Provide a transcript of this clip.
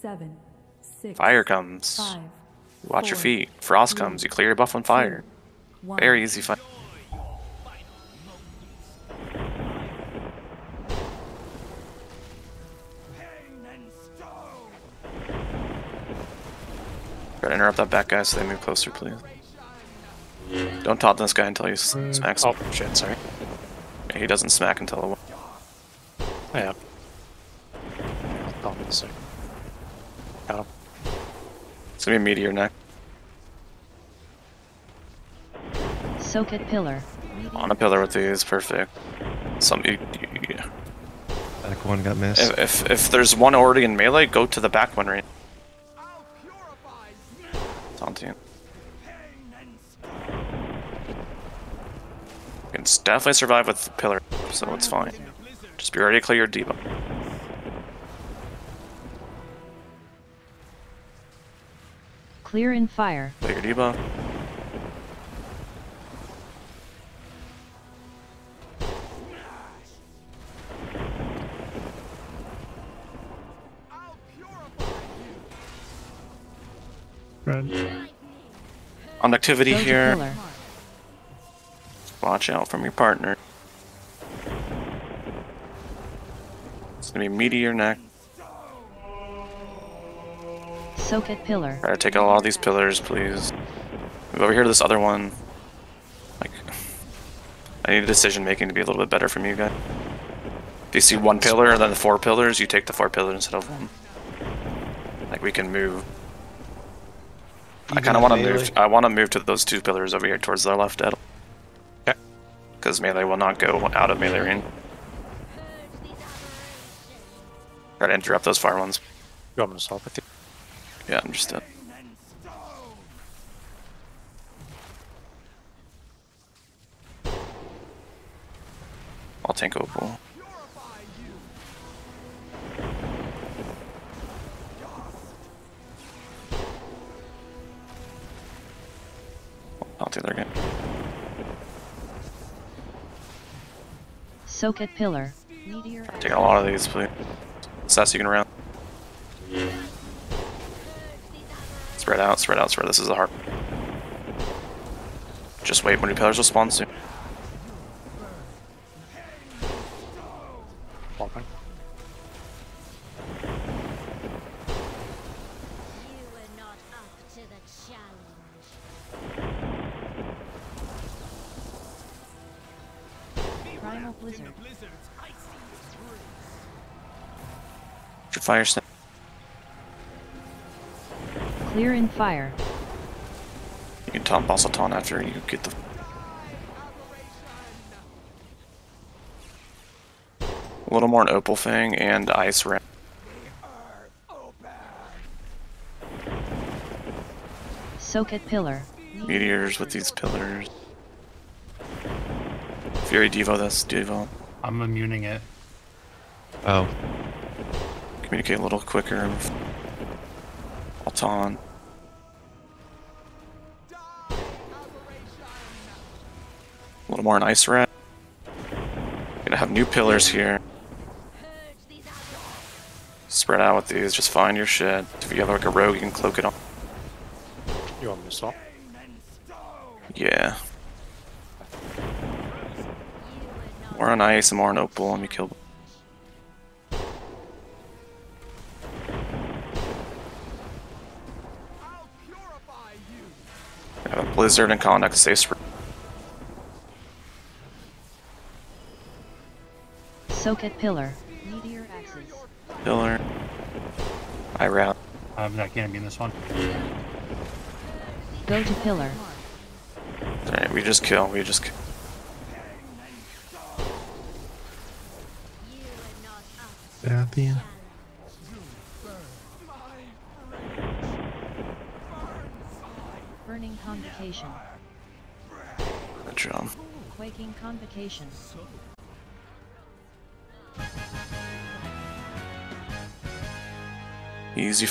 seven, six, Fire comes. five, Watch your feet. Frost three, comes. You clear your buff on fire. one. Very easy fight. Try to interrupt that back guy so they move closer, please. Don't taunt this guy until he s- smacks. Oh shit, sorry. Yeah, he doesn't smack until it. Oh, yeah. Oh, sorry. Got him. It's gonna be a meteor neck. Socket pillar. On a pillar with these, perfect. Some. You, you- Back one got missed. if, if if there's one already in melee, go to the back one right. Taunting. You can definitely survive with the pillar, so it's fine. Just be ready to clear your debuff. Clear in fire. Clear your debuff. Conductivity Go to here. pillar. Watch out from your partner. It's gonna be meteor neck. Socket pillar. Try to take out all these pillars, please. Move over here to this other one. Like, I need decision making to be a little bit better from you guys. If you see one pillar and then the four pillars, you take the four pillars instead of one. Like we can move. I kind of want to move. I want to move to those two pillars over here towards their left, Ed. Okay. Because melee will not go out of melee range. Try to interrupt those fire ones. You want me to swap with you? Yeah, understood. I'll tank Opal. I'll do that again. Socket pillar. Meteor Take a lot of these, please. Sass, you can round. Spread out, spread out, spread. This is a hard. Just wait when your pillars will spawn soon. Walking. You were not up to the challenge. Primal blizzard. Should fire snap. Clear in fire. You can taunt boss taunt after you get the. A little more an opal thing and ice ram. Socket pillar. Meteors with these pillars. Fury Devo, that's Devo. I'm immuning it. Oh, Communicate a little quicker. with Alton. A little more an Icewrath. Gonna have new pillars here. Spread out with these, just find your shit. If you have like a rogue, you can cloak it on. You want me to swap? Yeah. More on ice and more on opal, and you kill. Have a blizzard and conduct stay spread. Socket pillar. Meteor Axes. Pillar. I route. I'm not gonna be in this one. Go to pillar. Alright, we just kill. We just kill. Bathian. Burning convocation. Good job. Quaking convocation. Easy